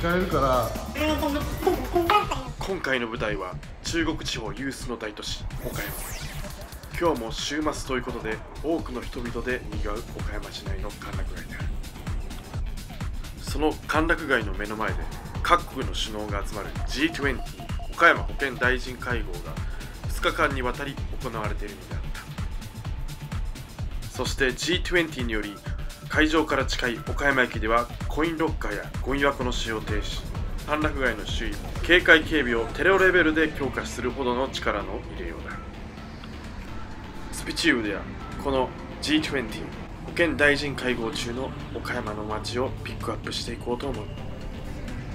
こ引かれるから今回の舞台は中国地方有数の大都市岡山。今日も週末ということで多くの人々で賑わう岡山市内の歓楽街である。その歓楽街の目の前で各国の首脳が集まる G20 岡山保健大臣会合が2日間にわたり行われているのであった。そして G20 により会場から近い岡山駅ではコインロッカーやゴミ箱の使用停止。歓楽街の周囲警戒警備をテレオレベルで強化するほどの力の入れようだ。スピチューブではこの G20 保健大臣会合中の岡山の街をピックアップしていこうと思う。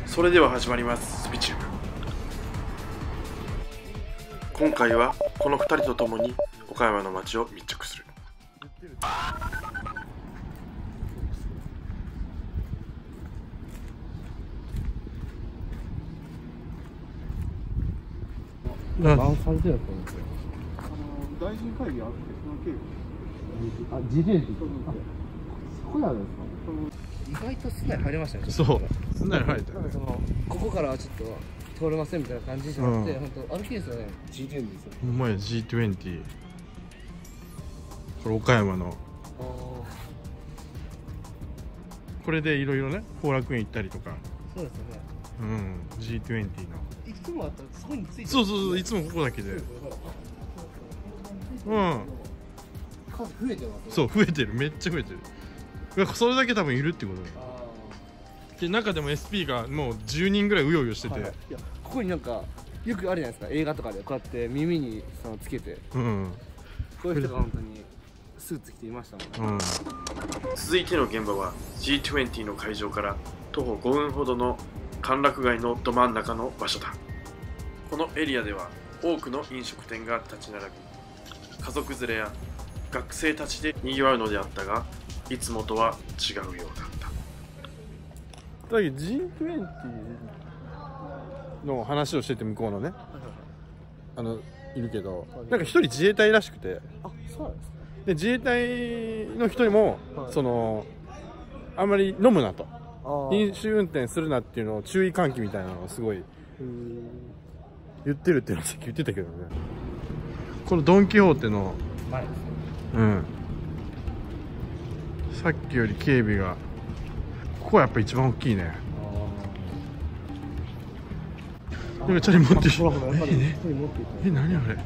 それでは始まりますスピチューブ。今回はこの2人と共に岡山の街を密着する。何されてると思うん。ですよ大臣会議あってその経あ自転車そこに。あるんですか意外とすんな。り入れましたねそう。すんなり入ったそのここからはちょっと通れませんみたいな感じじゃなくて、うん。本当歩きですよね。G10 ですよほんまや G20 これ岡山の。これでいろいろね後楽園行ったりとか。そうですよねうん。G20 の。いつもあったらそこについてそうそうそういつもここだけで。うん。数増えてますねそう増えてる。めっちゃ増えてる。いやそれだけ多分いるってことだで中でも SP がもう10人ぐらいうようよしてて、ーはい。いやここになんかよくあるじゃないですか。映画とかでこうやって耳にそのつけて。うん。こういう人が本当にスーツ着ていましたもんね。うん。続いての現場は G20 の会場から徒歩5分ほどの歓楽街のど真ん中の場所だ。このエリアでは多くの飲食店が立ち並び家族連れや学生たちで賑わうのであったがいつもとは違うようだった。だけど G20 の話をしてて向こうのね。あのいるけどなんか一人自衛隊らしくて。あそうなんですか。で自衛隊の人にも、はい。そのあんまり飲むなと飲酒運転するなっていうのを注意喚起みたいなのをすごい言ってるっていうのをさっき言ってたけどね。このドン・キホーテの前ですねうん。さっきより警備がここはやっぱ一番大きいね。なんかチャリ持ってえ何あれ？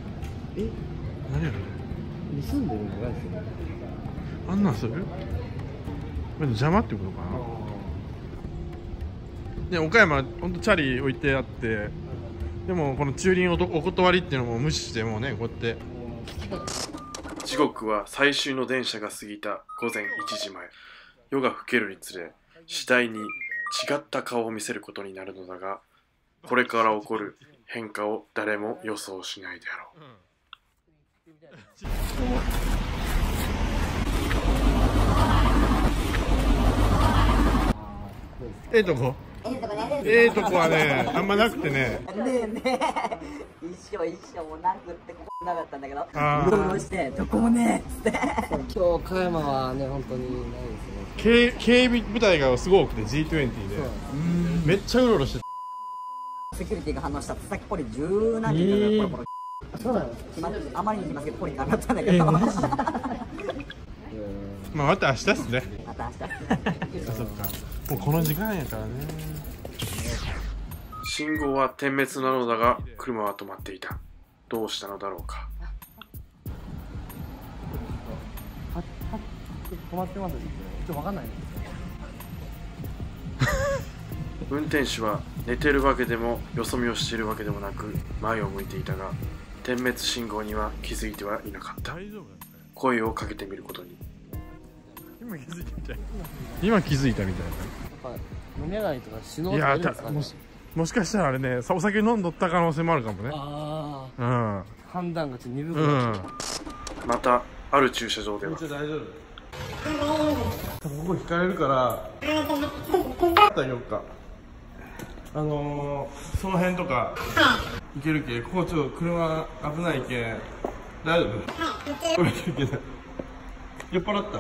え？何あれ？盗んでるんじゃないですよね。あんなんする？これ邪魔ってことかなで岡山ほんとチャリ置いてあってでもこの駐輪おとお断りっていうのも無視してもうねこうやって。時刻は最終の電車が過ぎた午前1時前。夜が更けるにつれ次第に違った顔を見せることになるのだがこれから起こる変化を誰も予想しないであろう。ええとこ？ええとこはねあんまなくてね。ねえねえ。一生一生もなくってここなかったんだけど。あー。うろうろして？どこもねえっつって。今日岡山はね本当にないですね。警警備部隊がすごくて G20 で。めっちゃうろうろして。セキュリティが反応した佐々木ポリ十何人かがポロポロそうなんです決まってあまりに決まってポリが上がったんだけどま まあまた明日っすね。た明日。あそっかもうこの時間やからね。信号は点滅なのだが車は止まっていた。どうしたのだろうか。止まってますねちょっとわかんない。んです運転手は寝てるわけでもよそ見をしているわけでもなく前を向いていたが点滅信号には気づいてはいなかった。声をかけてみることに今気づいたみたい今気づいたみたいはい飲み上がりとか死のうな。いやとかいるんですかねたもしもしかしたらあれねさお酒飲んどった可能性もあるかもね。あうん。あ判断がちょっと鈍くうなっん。またある駐車場では。大丈夫？ここ引かれるから。あよっか。あのー、その辺とか。行けるけここちょっと車危ないけん。大丈夫？ごめんいけない酔っ払った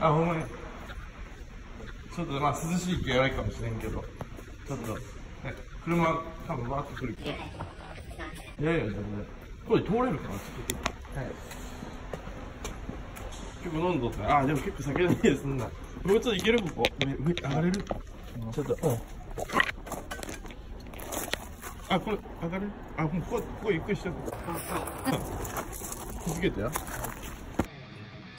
あほんまにちょっとまあ涼しい気がないかもしれんけど、ちょっと、ね、車多分バーッと来るけど。いやいや、全然。これ通れるかなちょっと。はい。結構飲んどったあ、でも結構酒の匂いすんな。もうちょっといけるここ。上、上、上がれる？ちょっと、うん。あ、これ、上がれる？あ、もうここ、ここゆっくりして気づけてや。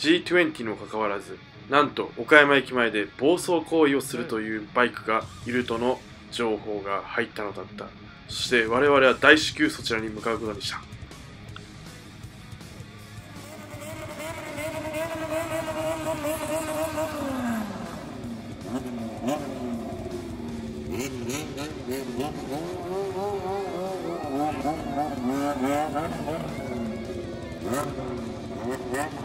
G20 にもかかわらずなんと岡山駅前で暴走行為をするというバイクがいるとの情報が入ったのだった。そして我々は大至急そちらに向かうことにした。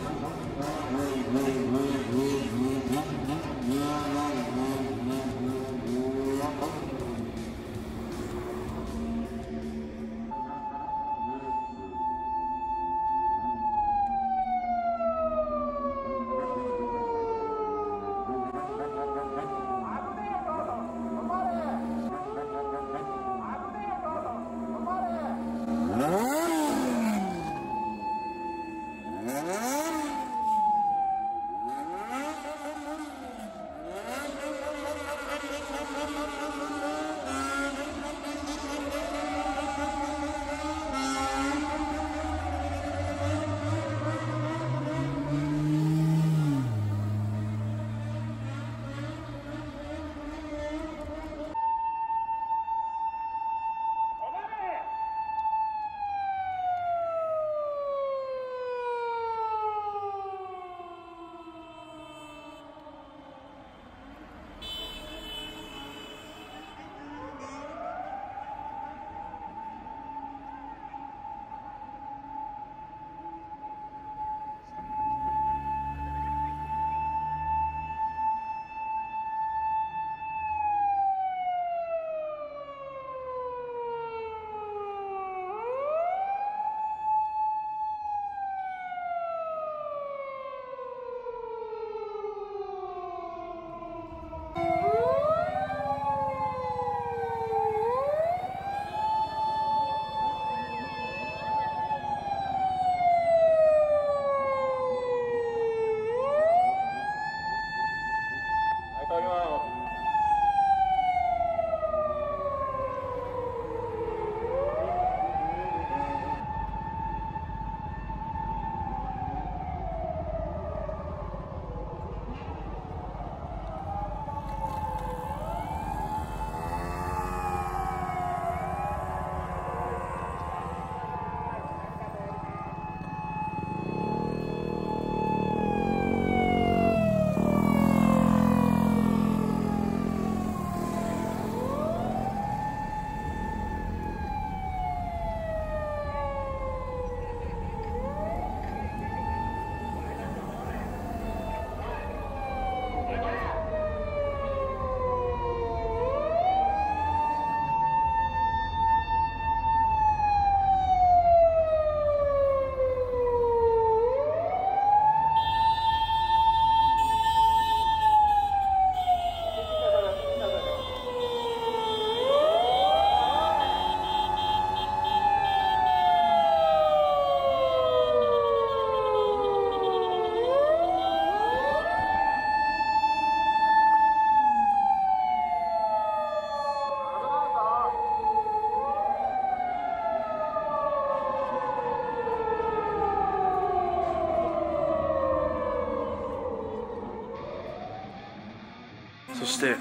そして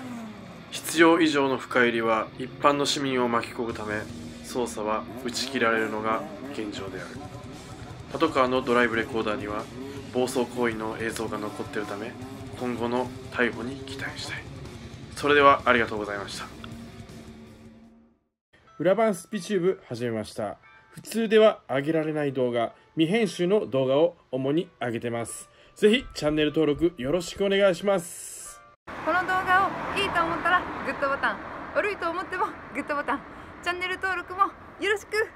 必要以上の深入りは一般の市民を巻き込むため捜査は打ち切られるのが現状である。パトカーのドライブレコーダーには暴走行為の映像が残っているため今後の逮捕に期待したい。それではありがとうございました。裏番スピチューブ始めました。普通では上げられない動画未編集の動画を主に上げてます。ぜひチャンネル登録よろしくお願いします。この動画をいいと思ったらグッドボタン。悪いと思ってもグッドボタン。チャンネル登録もよろしく。